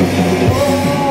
Oh,